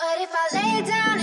But if I lay down